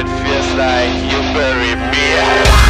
it feels like you bury me.